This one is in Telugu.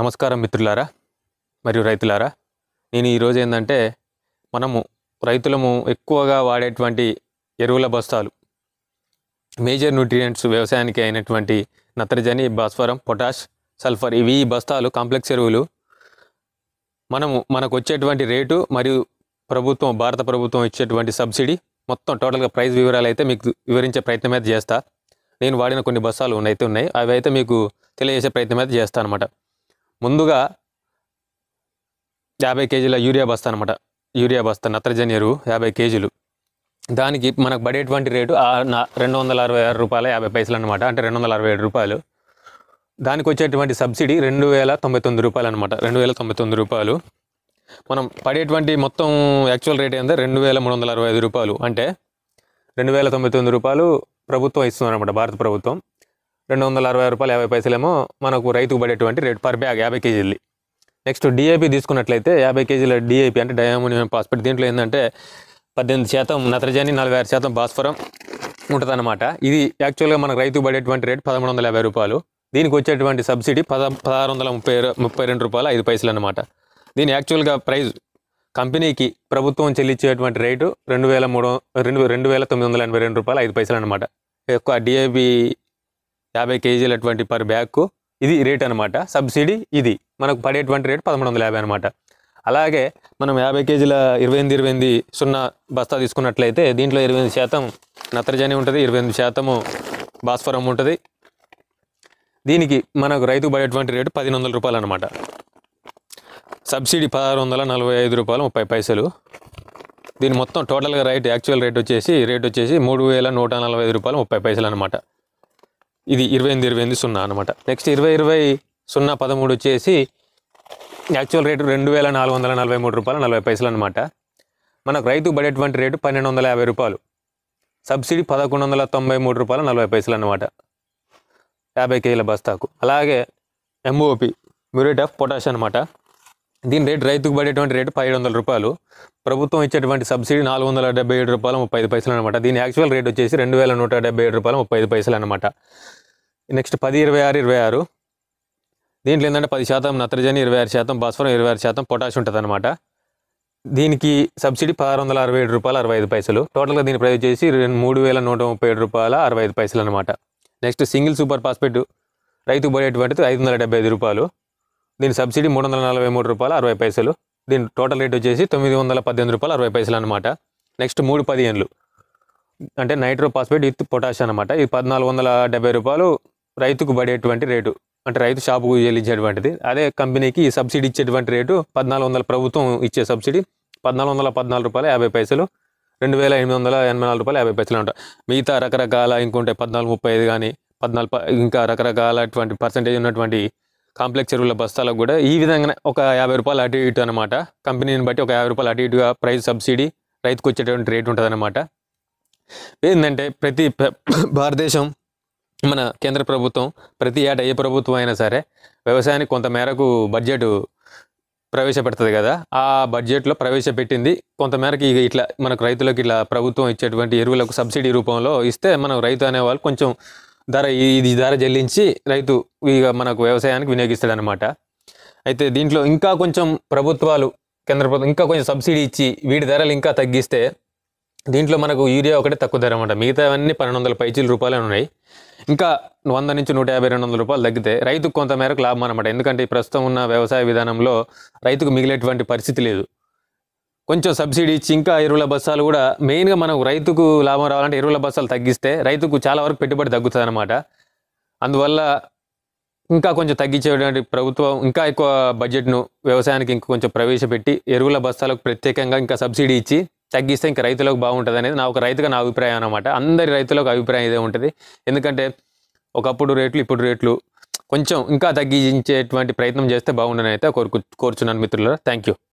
నమస్కారం మిత్రులారా మరియు రైతులారా. నేను ఈరోజు ఏంటంటే మనము రైతులము ఎక్కువగా వాడేటువంటి ఎరువుల బస్తాలు. మేజర్ న్యూట్రియంట్స్ వ్యవసాయానికి అయినటువంటి నత్రజని భాస్వరం పొటాష్ సల్ఫర్ ఇవి ఈ బస్తాలు కాంప్లెక్స్ ఎరువులు. మనము మనకు వచ్చేటువంటి రేటు మరియు ప్రభుత్వం భారత ప్రభుత్వం ఇచ్చేటువంటి సబ్సిడీ మొత్తం టోటల్గా ప్రైస్ వివరాలు అయితే మీకు వివరించే ప్రయత్నం అయితే చేస్తా. నేను వాడిన కొన్ని బస్తాలు అయితే ఉన్నాయి. అవి అయితే మీకు తెలియజేసే ప్రయత్నం అయితే చేస్తాను అనమాట ముందుగా యాభై కేజీల యూరియా బస్తా అనమాట యూరియా బస్తా నత్రజని ఎరువు యాభై కేజీలు. దానికి మనకు పడేటువంటి రేటు రెండు వందల అరవై ఆరు రూపాయల యాభై పైసలు అనమాట అంటే రెండు వందల అరవై ఏడు రూపాయలు. దానికి వచ్చేటువంటి సబ్సిడీ రెండు వేల తొంభై తొమ్మిది రూపాయలు అనమాట రెండు వేల తొంభై తొమ్మిది రూపాయలు. మనం పడేటువంటి మొత్తం యాక్చువల్ రేట్ ఏంటంటే రెండు వేల మూడు వందల అరవై ఐదు రూపాయలు. అంటే రెండు వేల తొంభై తొమ్మిది రూపాయలు ప్రభుత్వం ఇస్తుంది అనమాట భారత ప్రభుత్వం. రెండు వందల అరవై రూపాయలు యాభై పైసలేమో మనకు రైతుకు పడేటువంటి రేట్ పర్ బ్యాగ్ యాభై కేజీలది. నెక్స్ట్ డిఏపి తీసుకున్నట్లయితే యాభై కేజీల డిఏపి అంటే డయామోనియం ఫాస్ఫేట్. దీంట్లో ఏంటంటే పద్దెనిమిది శాతం నత్రజని నలభై ఆరు శాతం భాస్వరం ఉంటుందన్నమాట. ఇది యాక్చువల్గా మనకు రైతుకు పడేటువంటి రేట్ పదమూడు వందల యాభై రూపాయలు. దీనికి వచ్చేటువంటి సబ్సిడీ పద పదహారు వందల ముప్పై ముప్పై రెండు రూపాయలు ఐదు పైసలు అనమాట దీని యాక్చువల్గా ప్రైస్ కంపెనీకి ప్రభుత్వం చెల్లించేటువంటి రేటు రెండు వేల మూడు రెండు రెండు వేల తొమ్మిది వందల ఎనభై రెండు రూపాయలు ఐదు పైసలు అనమాట ఎక్కువ డిఏపి యాభై కేజీలటువంటి పర్ బ్యాగ్కు ఇది రేట్ అనమాట సబ్సిడీ ఇది. మనకు పడేటువంటి రేట్ పదమూడు వందల యాభై అనమాట అలాగే మనం యాభై కేజీల ఇరవై ఎనిమిది ఇరవై ఎనిమిది సున్నా బస్తా తీసుకున్నట్లయితే దీంట్లో ఇరవై ఎనిమిది శాతం నత్రజని ఉంటుంది ఇరవై ఎనిమిది శాతము భాస్వరం ఉంటుంది. దీనికి మనకు రైతు పడేటువంటి రేటు పదిహేను వందల రూపాయలు అనమాట సబ్సిడీ పదహారు వందల నలభై ఐదు రూపాయలు ముప్పై పైసలు. దీని మొత్తం టోటల్గా రైట్ యాక్చువల్ రేట్ వచ్చేసి రేట్ వచ్చేసి మూడు వేల నూట నలభై ఐదు రూపాయలు ముప్పై పైసలు అనమాట ఇది ఇరవై ఎనిమిది ఇరవై ఎనిమిది సున్నా అనమాట నెక్స్ట్ ఇరవై ఇరవై సున్నా పదమూడు వచ్చేసి యాక్చువల్ రేటు రెండు వేల నాలుగు వందల నలభై మూడు రూపాయలు నలభై పైసలు అనమాట మనకు రైతు పడేటువంటి రేటు పన్నెండు వందల యాభై రూపాయలు. సబ్సిడీ పదకొండు వందల తొంభై మూడు రూపాయలు నలభై పైసలు అనమాట యాభై కేజీల బస్తాకు. అలాగే ఎంఓపి మ్యూరేట్ ఆఫ్ పొటాష్ అనమాట దీని రేటు రైతుకు పడేటువంటి రేటు పదిహేడు వందల రూపాయలు. ప్రభుత్వం ఇచ్చేటువంటి సబ్సిడీ నాలుగు వందల డెబ్బై ఏడు రూపాయలు ముప్పై ఐదు పైసలు అనమాట దీని యాక్చువల్ రేట్ వచ్చేసి రెండు వేల నూట డెబ్బై ఏడు రూపాయలు ముప్పై ఐదు పైసలు అనమాట నెక్స్ట్ పది ఇరవై ఆరు ఇరవై ఆరు. దీంట్లో ఏంటంటే పది శాతం నత్రజని ఇరవై ఆరు శాతం భాస్వరం ఇరవై ఆరు శాతం పొటాష్ ఉంటుంది అనమాట దీనికి సబ్సిడీ పదహారు వందల అరవై ఏడు రూపాయలు అరవై ఐదు పైసలు. టోటల్గా దీని ప్రైస్ వచ్చేసి రెండు మూడు వేల నూట ముప్పై ఏడు రూపాయల అరవై ఐదు పైసలు అనమాట నెక్స్ట్ సింగిల్ సూపర్ ఫాస్ఫేట్ రైతు పడేటువంటిది ఐదు వందల డెబ్బై ఐదు రూపాయలు. దీని సబ్సిడీ మూడు వందల నలభై మూడు రూపాయలు అరవై పైసలు. దీని టోటల్ రేట్ వచ్చేసి తొమ్మిది వందల పద్దెనిమిది రూపాయలు అరవై పైసలు అనమాట నెక్స్ట్ మూడు పదిహేనులు. అంటే నైట్రో ఫాస్ఫేట్ విత్ పొటాష్ అనమాట ఇది పద్నాలుగు వందల డెబ్బై రూపాయలు. రైతుకు పడేటువంటి రేటు అంటే రైతు షాపుకు చెల్లించేటువంటిది అదే కంపెనీకి ఈ సబ్సిడీ ఇచ్చేటువంటి రేటు పద్నాలుగు వందల ప్రభుత్వం ఇచ్చే సబ్సిడీ పద్నాలుగు వందల పద్నాలుగు రూపాయలు యాభై పైసలు రెండు వేల ఎనిమిది వందల ఎనభై నాలుగు రూపాయలు యాభై పైసలు అంట మిగతా రకరకాల ఇంకుంటే పద్నాలుగు ముప్పై ఐదు కానీ పద్నాలుగు ఇంకా రకరకాలటువంటి పర్సంటేజ్ ఉన్నటువంటి కాంప్లెక్స్ ఎరువుల బస్తాలకు కూడా ఈ విధంగానే ఒక యాభై రూపాయలు అటు ఇటు అనమాట కంపెనీని బట్టి ఒక యాభై రూపాయలు అటు ఇటుగా ప్రైస్ సబ్సిడీ రైతుకు వచ్చేటువంటి రేట్ ఉంటుంది అనమాట ఏంటంటే ప్రతి భారతదేశం మన కేంద్ర ప్రభుత్వం ప్రతి ఏటా ఏ ప్రభుత్వం అయినా సరే వ్యవసాయానికి కొంత మేరకు బడ్జెట్ ప్రవేశపెడుతుంది కదా. ఆ బడ్జెట్లో ప్రవేశపెట్టింది. కొంతమేరకు ఇక ఇట్లా మనకు రైతులకు ఇట్లా ప్రభుత్వం ఇచ్చేటువంటి ఎరువులకు సబ్సిడీ రూపంలో ఇస్తే మనం రైతు అనేవాళ్ళు కొంచెం ధర ఈ- ఇది ధర చెల్లించి రైతు ఇక మనకు వ్యవసాయానికి వినియోగిస్తాడనమాట అయితే దీంట్లో ఇంకా కొంచెం ప్రభుత్వాలు కేంద్ర ప్రభుత్వం ఇంకా కొంచెం సబ్సిడీ ఇచ్చి వీటి ధరలు ఇంకా తగ్గిస్తే దీంట్లో మనకు యూరియా ఒకటే తక్కువ ధర అనమాట మిగతా అన్ని పన్నెండు వందల పైచీల రూపాయలు ఉన్నాయి. ఇంకా వంద నుంచి నూట యాభై రెండు వందల రూపాయలు తగ్గితే రైతుకు కొంత మేరకు లాభం అనమాట ఎందుకంటే ఈ ప్రస్తుతం ఉన్న వ్యవసాయ విధానంలో రైతుకు మిగిలేటువంటి పరిస్థితి లేదు. కొంచెం సబ్సిడీ ఇచ్చి ఇంకా ఎరువుల బస్సాలు కూడా మెయిన్గా మనకు రైతుకు లాభం రావాలంటే ఎరువుల బస్సాలు తగ్గిస్తే రైతుకు చాలా వరకు పెట్టుబడి తగ్గుతుంది అనమాట అందువల్ల ఇంకా కొంచెం తగ్గించేటువంటి ప్రభుత్వం ఇంకా ఎక్కువ బడ్జెట్ను వ్యవసాయానికి ఇంకా కొంచెం ప్రవేశపెట్టి ఎరువుల బస్తాలకు ప్రత్యేకంగా ఇంకా సబ్సిడీ ఇచ్చి తగ్గిస్తే ఇంకా రైతులకు బాగుంటుంది అనేది నా ఒక రైతుగా నా అభిప్రాయం అనమాట అందరి రైతులకు అభిప్రాయం ఇదే ఉంటుంది. ఎందుకంటే ఒకప్పుడు రేట్లు ఇప్పుడు రేట్లు కొంచెం ఇంకా తగ్గించేటువంటి ప్రయత్నం చేస్తే బాగుండని అయితే కోరుకు కోరుచున్నాను మిత్రులు థ్యాంక్ యూ